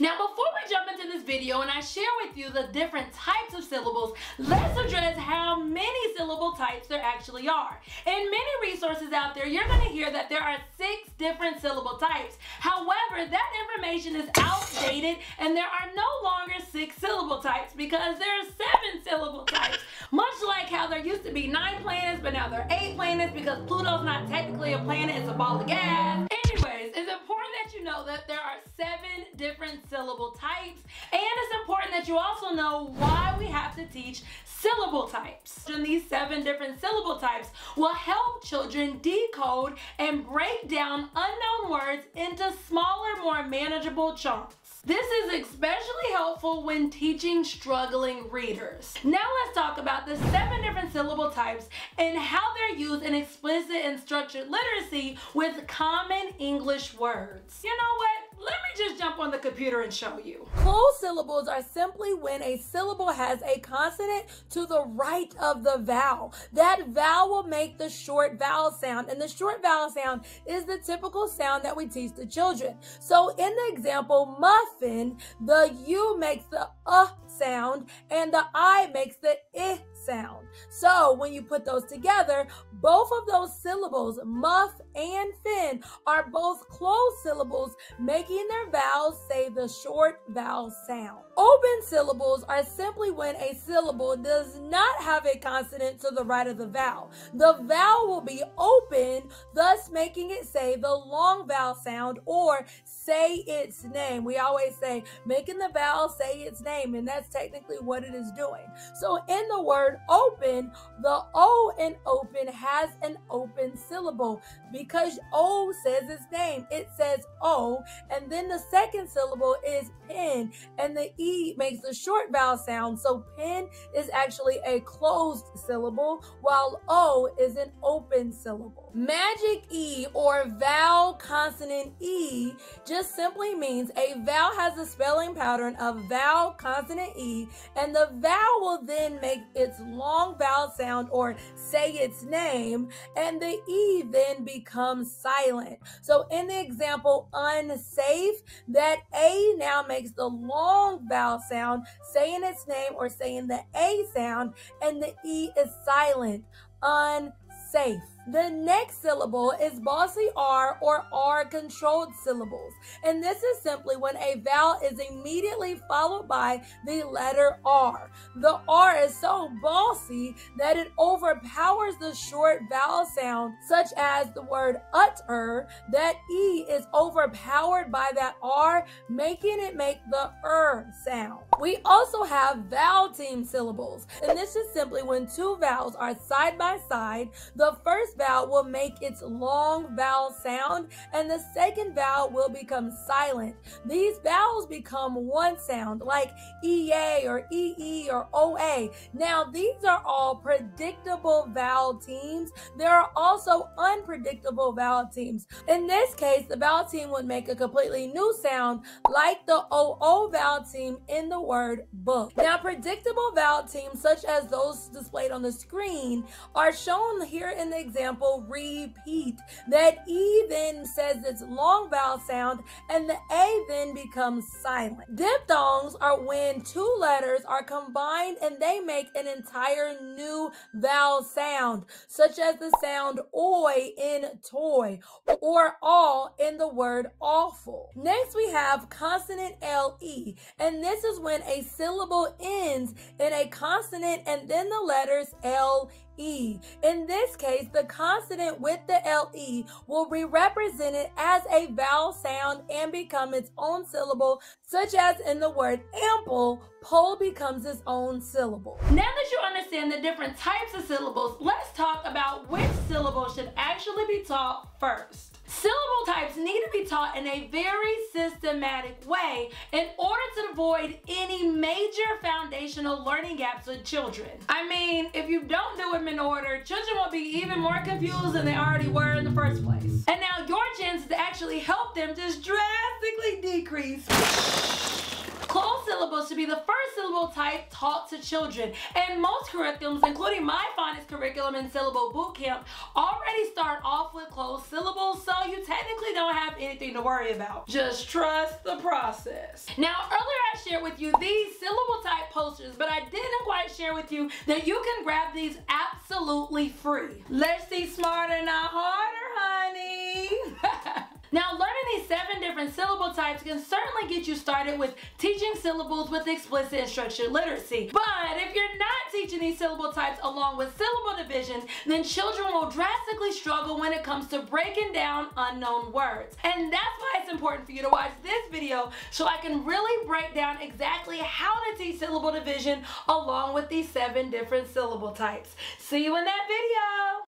Now before we jump into this video and I share with you the different types of syllables, let's address how many syllable types there actually are. In many resources out there, you're going to hear that there are six different syllable types. However, that information is outdated and there are no longer six syllable types because there are seven syllable types. Much like how there used to be nine planets, but now there are eight planets because Pluto's not technically a planet, it's a ball of gas. Anyways, it's important that you know that there are different syllable types and it's important that you also know why we have to teach syllable types. And these seven different syllable types will help children decode and break down unknown words into smaller, more manageable chunks. This is especially helpful when teaching struggling readers. Now let's talk about the seven different syllable types and how they're used in explicit and structured literacy with common English words. You know what? Just jump on the computer and show you. Closed syllables are simply when a syllable has a consonant to the right of the vowel. That vowel will make the short vowel sound, and the short vowel sound is the typical sound that we teach the children. So in the example, muffin, the U makes the uh sound and the I makes the I sound. So when you put those together, both of those syllables, muff and fin, are both closed syllables, making their vowels say the short vowel sound. Open syllables are simply when a syllable does not have a consonant to the right of the vowel. The vowel will be open, thus making it say the long vowel sound or say its name. We always say making the vowel say its name, and that's technically what it is doing. So in the word open, the O in open has an open syllable because O says its name. It says O, and then the second syllable is pen, and the E makes a short vowel sound. So pen is actually a closed syllable, while O is an open syllable. Magic E or vowel consonant E just simply means a vowel has a spelling pattern of vowel consonant E, and the vowel will then make its long vowel sound or say its name, and the E then becomes silent. So in the example, unsafe, that A now makes the long vowel sound, saying its name or saying the A sound, and the E is silent. Unsafe. The next syllable is bossy R or R controlled syllables. And this is simply when a vowel is immediately followed by the letter R. The R is so bossy that it overpowers the short vowel sound, such as the word utter. That E is overpowered by that R, making it make the er sound. We also have vowel team syllables. And this is simply when two vowels are side by side. The first first vowel will make its long vowel sound and the second vowel will become silent. These vowels become one sound like EA or EE or OA. Now, these are all predictable vowel teams. There are also unpredictable vowel teams. In this case, the vowel team would make a completely new sound like the OO vowel team in the word book. Now, predictable vowel teams such as those displayed on the screen are shown here in the example example, repeat. That E then says its long vowel sound and the A then becomes silent. Diphthongs are when two letters are combined and they make an entire new vowel sound, such as the sound oi in toy or all in the word awful. Next, we have consonant LE, and this is when a syllable ends in a consonant and then the letters L In this case, the consonant with the LE will be represented as a vowel sound and become its own syllable, such as in the word ample, pole becomes its own syllable. Now that you understand the different types of syllables, let's talk about which syllable should actually be taught first. Syllable types need to be taught in a very systematic way in order to avoid any major foundational learning gaps with children. I mean, if you don't do them in order, children will be even more confused than they already were in the first place. And now your chance to actually help them just drastically decrease. Closed syllables should be the first syllable type taught to children. And most curriculums, including my phonics curriculum and syllable bootcamp, already start off with closed syllables, so you technically don't have anything to worry about. Just trust the process. Now, earlier I shared with you these syllable type posters, but I didn't quite share with you that you can grab these absolutely free. Let's see smarter, not harder, honey. Now, learning these seven different syllable types can certainly get you started with teaching syllables with explicit and structured literacy. But if you're not teaching these syllable types along with syllable division, then children will drastically struggle when it comes to breaking down unknown words. And that's why it's important for you to watch this video so I can really break down exactly how to teach syllable division along with these seven different syllable types. See you in that video!